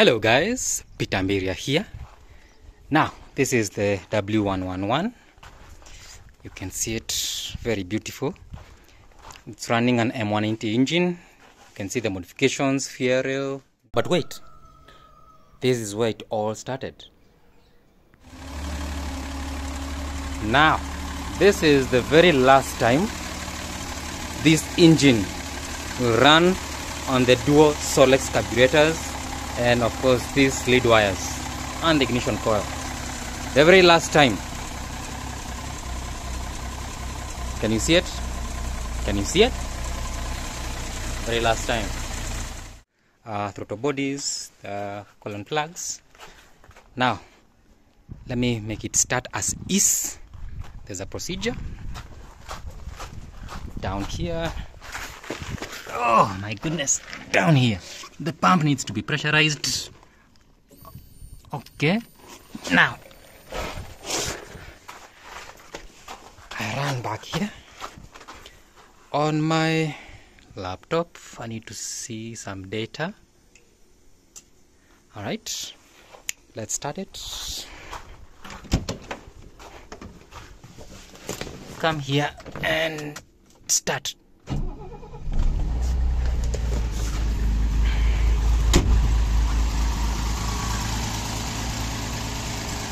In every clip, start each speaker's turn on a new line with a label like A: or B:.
A: Hello guys, Peter here. Now, this is the W111. You can see it, very beautiful. It's running an M190 engine. You can see the modifications, fuel rail. But wait, this is where it all started. Now, this is the very last time this engine will run on the dual Solex carburetors and of course these lead wires and the ignition coil. The very last time. Can you see it? Can you see it? Very last time. Uh, throttle bodies, uh, coil on plugs. Now, let me make it start as is. There's a procedure. Down here. Oh my goodness, down here. The pump needs to be pressurized. Okay, now I run back here on my laptop. I need to see some data. All right, let's start it. Come here and start.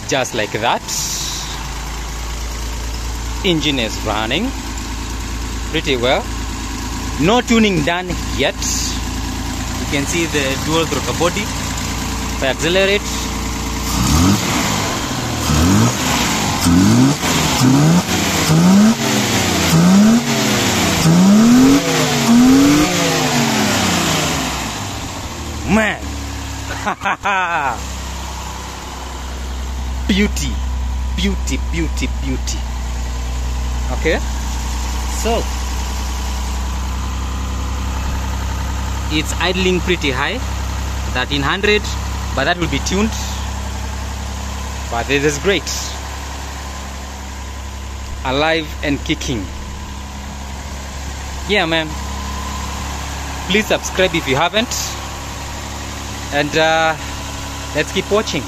A: Just like that. Engine is running pretty well. No tuning done yet. You can see the dual throttle body. If I accelerate man beauty. Beauty beauty beauty. Okay? So it's idling pretty high. 1300 but that will be tuned. But this is great. Alive and kicking. Yeah man please subscribe if you haven't. And uh, let's keep watching